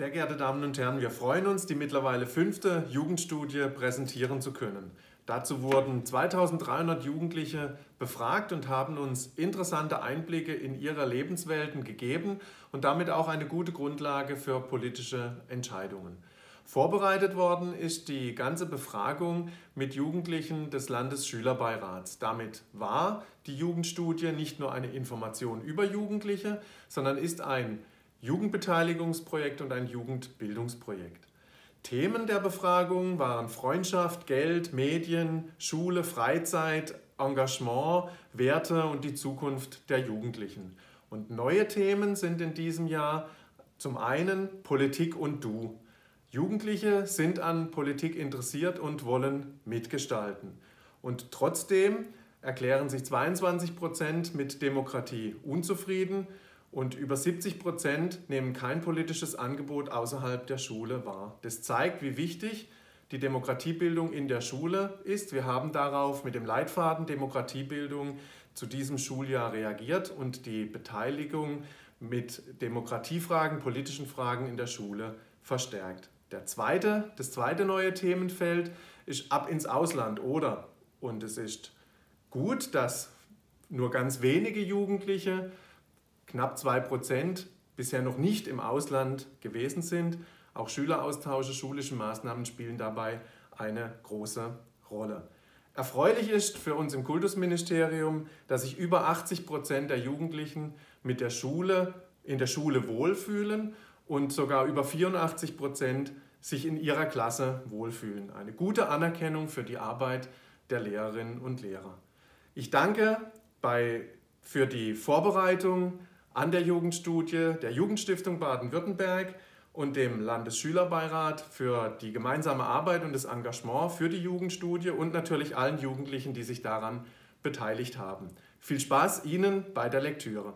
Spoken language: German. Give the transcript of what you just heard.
Sehr geehrte Damen und Herren, wir freuen uns, die mittlerweile fünfte Jugendstudie präsentieren zu können. Dazu wurden 2300 Jugendliche befragt und haben uns interessante Einblicke in ihre Lebenswelten gegeben und damit auch eine gute Grundlage für politische Entscheidungen. Vorbereitet worden ist die ganze Befragung mit Jugendlichen des Landesschülerbeirats. Damit war die Jugendstudie nicht nur eine Information über Jugendliche, sondern ist ein Jugendbeteiligungsprojekt und ein Jugendbildungsprojekt. Themen der Befragung waren Freundschaft, Geld, Medien, Schule, Freizeit, Engagement, Werte und die Zukunft der Jugendlichen. Und neue Themen sind in diesem Jahr zum einen Politik und Du. Jugendliche sind an Politik interessiert und wollen mitgestalten. Und trotzdem erklären sich 22 Prozent mit Demokratie unzufrieden und über 70 Prozent nehmen kein politisches Angebot außerhalb der Schule wahr. Das zeigt, wie wichtig die Demokratiebildung in der Schule ist. Wir haben darauf mit dem Leitfaden Demokratiebildung zu diesem Schuljahr reagiert und die Beteiligung mit Demokratiefragen, politischen Fragen in der Schule verstärkt. Der zweite, das zweite neue Themenfeld ist ab ins Ausland oder. Und es ist gut, dass nur ganz wenige Jugendliche knapp 2% bisher noch nicht im Ausland gewesen sind. Auch Schüleraustausche, schulische Maßnahmen spielen dabei eine große Rolle. Erfreulich ist für uns im Kultusministerium, dass sich über 80 Prozent der Jugendlichen mit der Schule in der Schule wohlfühlen und sogar über 84 Prozent sich in ihrer Klasse wohlfühlen. Eine gute Anerkennung für die Arbeit der Lehrerinnen und Lehrer. Ich danke bei, für die Vorbereitung an der Jugendstudie der Jugendstiftung Baden-Württemberg und dem Landesschülerbeirat für die gemeinsame Arbeit und das Engagement für die Jugendstudie und natürlich allen Jugendlichen, die sich daran beteiligt haben. Viel Spaß Ihnen bei der Lektüre.